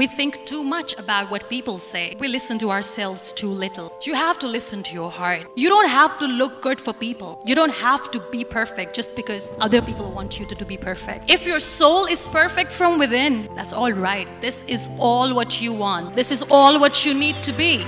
We think too much about what people say. We listen to ourselves too little. You have to listen to your heart. You don't have to look good for people. You don't have to be perfect just because other people want you to, to be perfect. If your soul is perfect from within, that's all right. This is all what you want. This is all what you need to be.